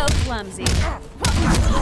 so clumsy.